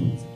Jesus.